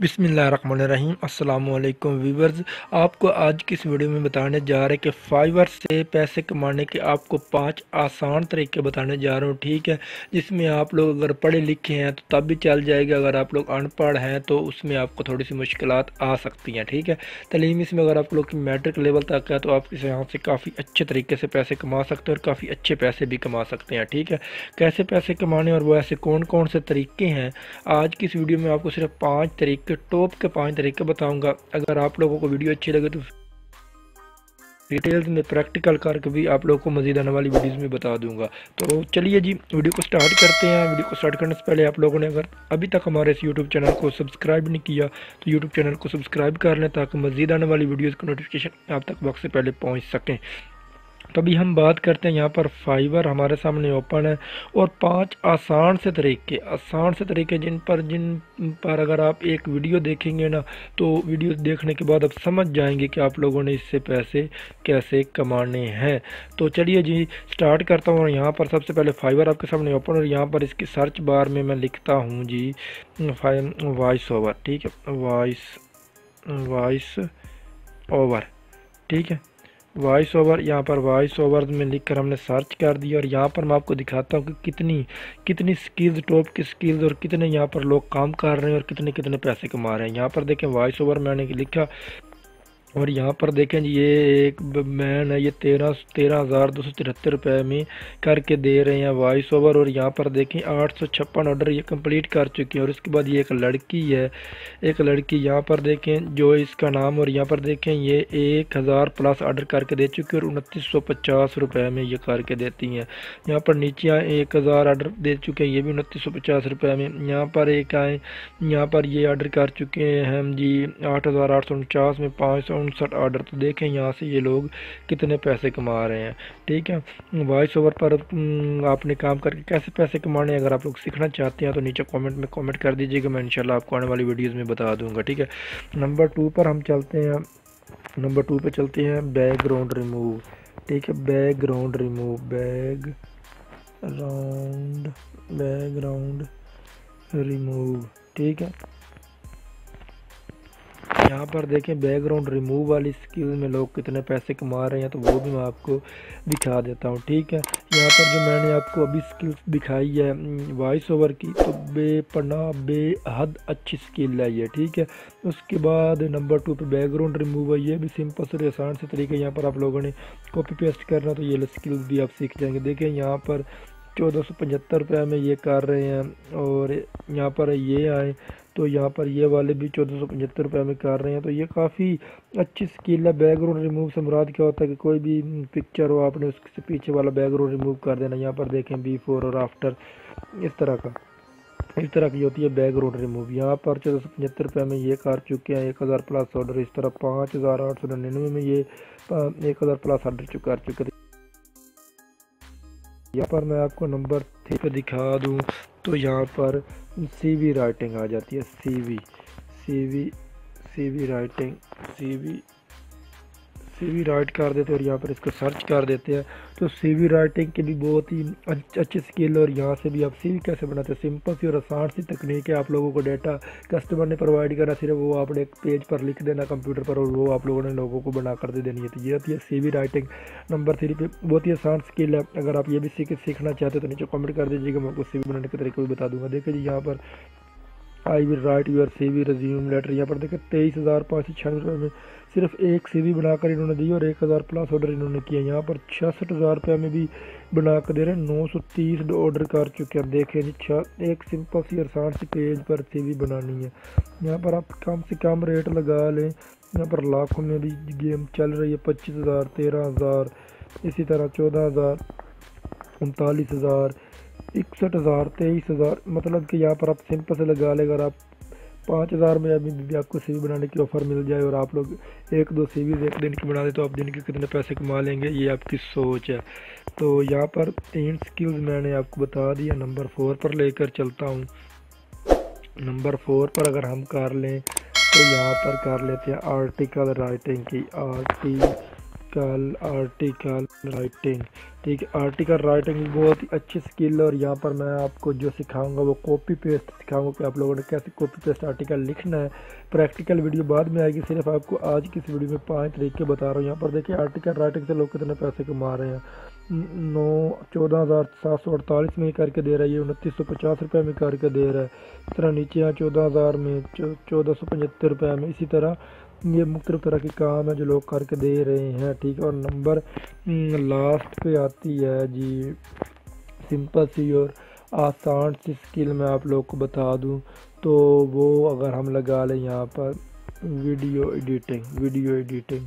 बिसमीम अल्लाम वीवर्स आपको आज की इस वीडियो में बताने जा रहे हैं कि फाइवर से पैसे कमाने के आपको पाँच आसान तरीके बताने जा रहा हूँ, ठीक है? जिसमें आप लोग अगर पढ़े लिखे हैं तो तब भी चल जाएगा, अगर आप लोग अनपढ़ हैं तो उसमें आपको थोड़ी सी मुश्किल आ सकती हैं, ठीक है? तलीम इसमें अगर आप लोग की मैट्रिक लेवल तक है तो आप इस यहाँ से काफ़ी अच्छे तरीके से पैसे कमा सकते हैं और काफ़ी अच्छे पैसे भी कमा सकते हैं, ठीक है? कैसे पैसे कमाने और वो ऐसे कौन कौन से तरीके हैं? आज की इस वीडियो में आपको सिर्फ़ पाँच तरीके के टॉप के पाँच तरीके बताऊँगा। अगर आप लोगों को वीडियो अच्छी लगे तो डिटेल्स में प्रैक्टिकल करके भी आप लोगों को मजीद आने वाली वीडियोस में बता दूँगा। तो चलिए जी, वीडियो को स्टार्ट करते हैं। वीडियो को स्टार्ट करने से पहले आप लोगों ने अगर अभी तक हमारे इस यूट्यूब चैनल को सब्सक्राइब नहीं किया तो यूट्यूब चैनल को सब्सक्राइब कर लें ताकि मजीद आने वाली वीडियोज़ का नोटिफिकेशन आप तक वक्त से पहले पहुँच सकें। तो अभी हम बात करते हैं यहाँ पर फाइवर हमारे सामने ओपन है और पाँच आसान से तरीके, आसान से तरीके जिन पर जिन पर अगर आप एक वीडियो देखेंगे ना तो वीडियो देखने के बाद आप समझ जाएँगे कि आप लोगों ने इससे पैसे कैसे कमाने हैं। तो चलिए जी स्टार्ट करता हूँ यहाँ पर सबसे पहले फाइवर आपके सामने ओपन और यहाँ पर इसकी सर्च बार में मैं लिखता हूँ जी वॉइस ओवर ठीक है वॉइस वॉइस ओवर ठीक है। वॉइस ओवर यहाँ पर वॉइस ओवर में लिख कर हमने सर्च कर दिया और यहाँ पर मैं आपको दिखाता हूँ कि कितनी कितनी स्किल्स टॉप की स्किल्स और कितने यहाँ पर लोग काम कर रहे हैं और कितने कितने पैसे कमा रहे हैं। यहाँ पर देखें वॉइस ओवर मैंने लिखा और यहाँ पर देखें जी, ये एक मैन है, ये तेरह तेरह हज़ार दो सौ तिहत्तर रुपये में करके दे रहे हैं वॉइस ओवर और यहाँ पर देखें आठ सौ छप्पन ऑर्डर ये कंप्लीट कर चुकी है और उसके बाद ये एक लड़की है, एक लड़की यहाँ पर देखें जो इसका नाम और यहाँ पर देखें ये एक हज़ार प्लस ऑर्डर करके दे चुकी है और उनतीस सौ पचास रुपये में ये करके देती हैं। यहाँ पर नीचे एक हज़ार ऑर्डर दे चुके हैं, ये भी उनतीस सौ पचास रुपये में। यहाँ पर एक आए, यहाँ पर ये ऑर्डर कर चुके हैं हम जी, आठ हज़ार आठ सौ उनचास में, पाँच सौ उनसठ ऑर्डर तो देखें यहाँ से ये लोग कितने पैसे कमा रहे हैं। ठीक है? वॉइस ओवर पर आपने काम करके कैसे पैसे कमाने अगर आप लोग सीखना चाहते हैं तो नीचे कमेंट में कमेंट कर दीजिएगा, मैं इंशाल्लाह आपको आने वाली वीडियोज़ में बता दूँगा। ठीक है? नंबर टू पर हम चलते हैं। नंबर टू पर चलते हैं। बैकग्राउंड रिमूव ठीक है? Background remove bag round background remove ठीक है? यहाँ पर देखें बैकग्राउंड रिमूव वाली स्किल में लोग कितने पैसे कमा रहे हैं तो वो भी मैं आपको दिखा देता हूँ, ठीक है? यहाँ पर जो मैंने आपको अभी स्किल्स दिखाई है वॉइस ओवर की तो बेपना बेहद अच्छी स्किल है ये, ठीक है? उसके बाद नंबर टू पे बैकग्राउंड रिमूव है, ये भी सिंपल से, आसान से तरीके यहाँ पर आप लोगों ने कॉपी पेस्ट करना तो ये स्किल्स भी आप सीख जाएँगे। देखें, यहाँ पर चौदह सौ पचहत्तर रुपये में ये कर रहे हैं, और यहाँ पर ये आए तो यहाँ पर ये वाले भी चौदह सौ पचहत्तर रुपये में कर रहे हैं। तो ये काफ़ी अच्छी स्किल है। बैकग्राउंड रिमूव से मुराद क्या होता है कि कोई भी पिक्चर हो, आपने उससे पीछे वाला बैकग्राउंड रिमूव कर देना। यहाँ पर देखें बिफोर और आफ्टर इस तरह का। इस तरह की होती है बैकग्राउंड रिमूव यहाँ पर चौदह सौ पचहत्तर रुपये में ये कर चुके हैं। एक हज़ार प्लस ऑर्डर इस तरह पाँच हज़ार आठ सौ निन्यानवे में ये एक हज़ार प्लस ऑर्डर कर चुके थे। यहाँ पर मैं आपको नंबर थ्री पे दिखा दूँ। तो यहाँ पर सी वी राइटिंग आ जाती है C V C V C V writing CV CV write कर देते हैं और यहाँ पर इसको सर्च कर देते हैं। तो सीवी राइटिंग की भी बहुत ही अच्छी स्किल और यहाँ से भी आप सीवी कैसे बनाते हैं? सिंपल सी और आसान सी तकनीक है। आप लोगों को डाटा कस्टमर ने प्रोवाइड करना सिर्फ़ वो आपने एक पेज पर लिख देना कंप्यूटर पर और वो आप लोगों ने लोगों को बना कर दे देनी है। तो ये होती है सी राइटिंग नंबर थ्री पे बहुत ही आसान स्किल है। अगर आप ये भी सीख, सीखना चाहते हो तो नीचे कमेंट कर दीजिएगा। मैं आपको सी वी बनाने के तरीके भी बता दूँगा। देखिए जी, यहाँ पर I will write your C V resume letter. यहाँ पर देखें तेईस हज़ार पाँच सौ छियानवे रुपये में सिर्फ़ एक सी वी बनाकर इन्होंने दी और एक हज़ार प्लस ऑर्डर इन्होंने किया यहाँ पर छियासठ हज़ार रुपये में भी बना कर दे रहे हैं। नौ सौ तीस ऑर्डर कर चुके हैं। देखें जी छः एक सिंपल सी आसान सी पेज पर सी वी बनानी है। यहाँ पर आप कम से कम रेट लगा लें। यहाँ पर लाखों में भी गेम चल रही है। पच्चीस हज़ार, तेरह हज़ार, इसी तरह चौदह हज़ार, उनतालीस हज़ार इकसठ हज़ार, तेईस हज़ार मतलब कि यहाँ पर आप सिंपल से लगा लें, अगर आप पाँच हज़ार में अभी भी आपको सीवी बनाने की ऑफ़र मिल जाए और आप लोग एक दो सी एक दिन की बना दे तो आप दिन के कितने पैसे कमा लेंगे, ये आपकी सोच है। तो यहाँ पर तीन स्किल्स मैंने आपको बता दिया नंबर फोर पर लेकर चलता हूँ। नंबर फोर पर अगर हम कर लें तो यहाँ पर कर लेते हैं आर्टिकल राइटिंग की आर्टिकल आर्टिकल आर्टिकल राइटिंग ठीक है आर्टिकल राइटिंग बहुत ही अच्छी स्किल है और यहाँ पर मैं आपको जो सिखाऊँगा वो कॉपी पेस्ट सिखाऊँगा कि आप लोगों ने कैसे कॉपी पेस्ट आर्टिकल लिखना है। प्रैक्टिकल वीडियो बाद में आएगी, सिर्फ़ आपको आज की इस वीडियो में पाँच तरीके बता रहा हूँ। यहाँ पर देखिए आर्टिकल राइटिंग से लोग कितने पैसे कमा रहे हैं। नौ, चौदह हज़ार सात सौ अड़तालीस में करके दे रहा है, ये उनतीस सौ पचास रुपये में करके दे रहा है। इस तरह नीचे यहाँ चौदह हज़ार में चौदह सौ पचहत्तर रुपये में। इसी तरह ये मुख्तलिफ़ तरह के काम है जो लोग करके दे रहे हैं, ठीक है? और नंबर लास्ट पे आती है जी सिंपल सी और आसान सी स्किल मैं आप लोग को बता दूँ तो वो अगर हम लगा लें यहाँ पर video editing video editing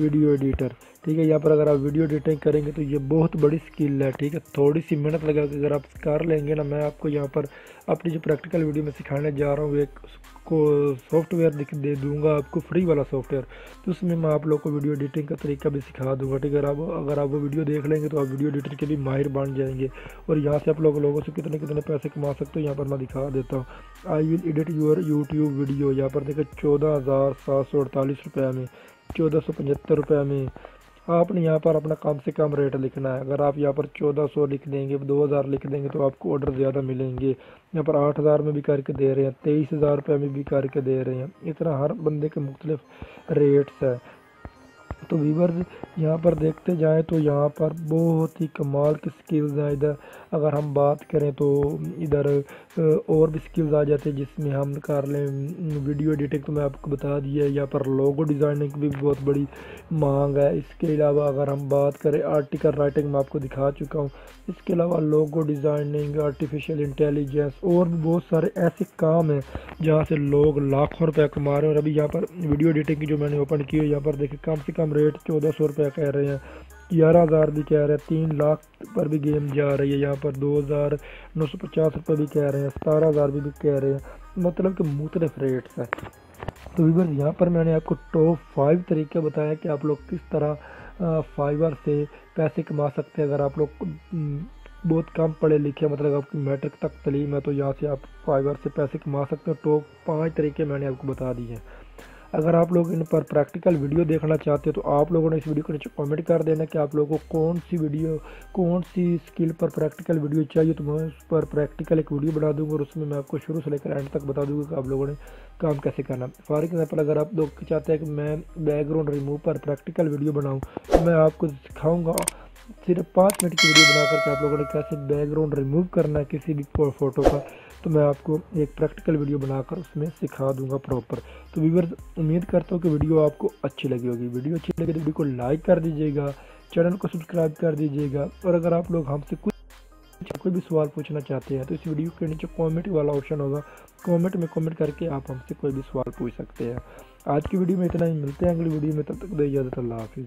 video editor ठीक है, यहाँ पर अगर आप वीडियो एडिटिंग करेंगे तो ये बहुत बड़ी स्किल है, ठीक है। थोड़ी सी मेहनत लगा के अगर आप कर लेंगे ना, मैं आपको यहाँ पर अपनी जो प्रैक्टिकल वीडियो में सिखाने जा रहा हूँ एक को सॉफ्टवेयर दे दूँगा आपको फ्री वाला सॉफ्टवेयर तो उसमें मैं आप लोग को वीडियो एडिटिंग का तरीका भी सिखा दूँगा, ठीक है। आप, अगर आप वो वीडियो देख लेंगे तो आप वीडियो एडिटर के भी माहिर बन जाएँगे। और यहाँ से आप लोग, लोगों से कितने कितने पैसे कमा सकते हो, यहाँ पर मैं दिखा देता हूँ। I will edit your YouTube video यहाँ पर देखो, चौदह हज़ार सात सौ अड़तालीस रुपये में, चौदह सौ पचहत्तर रुपये में आपने यहाँ पर अपना कम से कम रेट लिखना है। अगर आप यहाँ पर चौदह सौ लिख देंगे, दो हज़ार लिख देंगे तो आपको ऑर्डर ज़्यादा मिलेंगे। यहाँ पर आठ हज़ार में भी करके दे रहे हैं, तेईस हज़ार रुपये में भी करके दे रहे हैं। इतना हर बंदे के मुख्तलिफ़ रेट्स है। तो वीवर यहाँ पर देखते जाएँ तो यहाँ पर बहुत ही कमाल की स्किल्स हैं इधर। अगर हम बात करें तो इधर और भी स्किल्स आ जाते हैं जिसमें हम कर लें वीडियो एडिटिंग तो मैं आपको बता दिया है। यहाँ पर लोगो डिज़ाइनिंग भी बहुत बड़ी मांग है। इसके अलावा अगर हम बात करें आर्टिकल राइटिंग मैं आपको दिखा चुका हूँ। इसके अलावा लोगो डिज़ाइनिंग आर्टिफिशियल इंटेलिजेंस और भी बहुत सारे ऐसे काम हैं जहाँ से लोग लाखों रुपये कमा रहे हैं। और अभी यहाँ पर वीडियो एडिटिंग की जो मैंने ओपन की है, यहाँ पर देखिए कम से कम रेट चौदह सौ रुपये कह रहे हैं। ग्यारह हज़ार भी कह रहे हैं। तीन लाख पर भी गेम जा रही है यहाँ पर। दो हज़ार नौ सौ पचास रुपये भी कह रहे हैं। सतारह हज़ार भी, कह रहे हैं। मतलब कि मुख्तलिफ़ रेट्स हैं। तो वीवर यहाँ पर मैंने आपको टॉप फाइव तरीके बताया कि आप लोग किस तरह फाइवर से पैसे कमा सकते हैं। अगर आप लोग बहुत कम पढ़े लिखे मतलब आपकी मैट्रिक तक तलीम है तो यहाँ से आप फाइवर से पैसे कमा सकते हैं। टॉप पाँच तरीके मैंने आपको बता दिए हैं। अगर आप लोग इन पर प्रैक्टिकल वीडियो देखना चाहते हो तो आप लोगों ने इस वीडियो को नीचे कमेंट कर देना कि आप लोगों को कौन सी वीडियो कौन सी स्किल पर प्रैक्टिकल वीडियो चाहिए। तो मैं उस पर प्रैक्टिकल एक वीडियो बना दूँगा और उसमें मैं आपको शुरू से लेकर एंड तक बता दूँगा कि आप लोगों ने काम कैसे करना फॉर एग्ज़ाम्पल अगर आप लोग चाहते हैं कि मैं बैकग्राउंड रिमूव पर प्रैक्टिकल वीडियो बनाऊँ तो मैं आपको सिखाऊँगा सिर्फ़ पाँच मिनट की वीडियो बना करके आप लोगों ने कैसे बैकग्राउंड रिमूव करना है किसी भी फ़ोटो का तो मैं आपको एक प्रैक्टिकल वीडियो बनाकर उसमें सिखा दूँगा प्रॉपर तो व्यूवर्स उम्मीद करता हूँ कि वीडियो आपको अच्छी लगी होगी। वीडियो अच्छी लगी तो वीडियो को लाइक कर दीजिएगा चैनल को सब्सक्राइब कर दीजिएगा और अगर आप लोग हमसे कुछ कोई भी सवाल पूछना चाहते हैं तो इस वीडियो के नीचे कमेंट वाला ऑप्शन होगा। कमेंट में कमेंट करके आप हमसे कोई भी सवाल पूछ सकते हैं। आज की वीडियो में इतना ही। मिलते हैं अगली वीडियो में। तब तक दे इजाज़त, अल्लाह हाफिज़।